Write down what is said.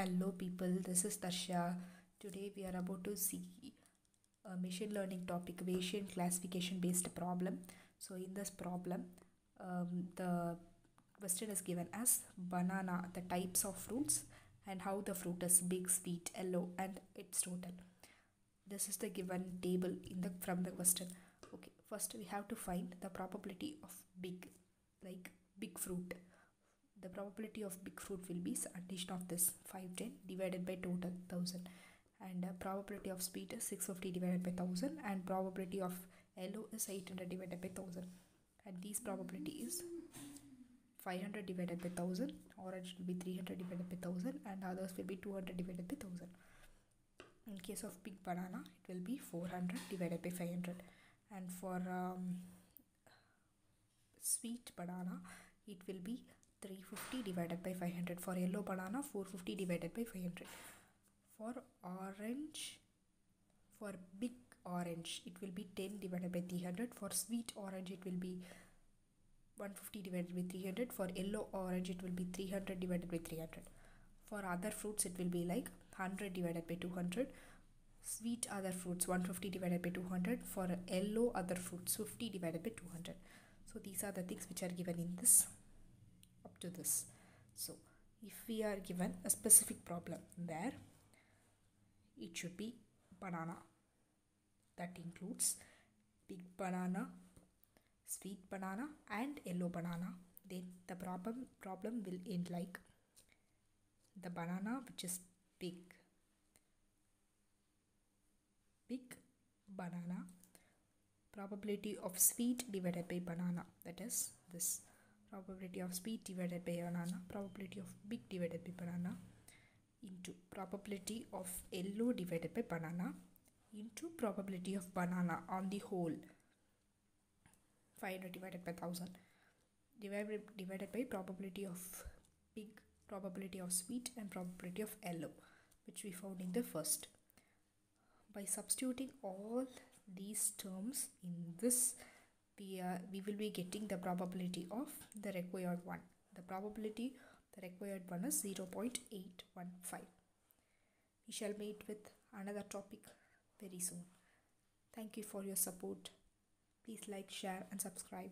Hello, people. This is Tarsha. Today we are about to see a machine learning topic, Bayesian classification based problem. So, in this problem, um, the question is given as banana, the types of fruits, and how the fruit is big, sweet, yellow, and its total. This is the given table in the from the question. Okay, first we have to find the probability of big, like big fruit the probability of big fruit will be addition of this 510 divided by total 1000 and uh, probability of sweet is 650 divided by 1000 and probability of yellow is 800 divided by 1000 and these probability is 500 divided by 1000 orange will be 300 divided by 1000 and others will be 200 divided by 1000 in case of big banana it will be 400 divided by 500 and for um, sweet banana it will be 350 divided by 500 for yellow banana 450 divided by 500 for orange for big orange it will be 10 divided by 300 for sweet orange it will be 150 divided by 300 for yellow orange it will be 300 divided by 300 for other fruits it will be like 100 divided by 200 sweet other fruits 150 divided by 200 for yellow other fruits 50 divided by 200 so these are the things which are given in this to this. So if we are given a specific problem there it should be banana that includes big banana sweet banana and yellow banana then the problem problem will end like the banana which is big. Big banana probability of sweet divided by banana that is this probability of sweet divided by banana probability of big divided by banana into probability of yellow divided by banana into probability of banana on the whole. 500 divided by 1000 divided, divided by probability of big probability of sweet and probability of yellow which we found in the first. By substituting all these terms in this we, are, uh, we will be getting the probability of the required one. The probability the required one is 0.815. We shall meet with another topic very soon. Thank you for your support. Please like, share and subscribe.